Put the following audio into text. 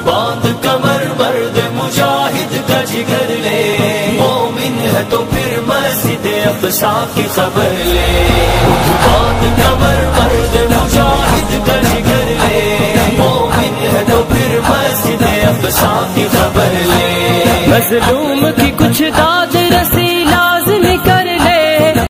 बाँध कमर मर्द मुजाहिद का जिगर ले। मोमिन है तो फिर मस्जिद अफसा की खबर ले। बाँध कमर मर्द मुजाहिद का जिगर ले। मोमिन है तो फिर मस्जिद अफसा की खबर ले। मजलूम की कुछ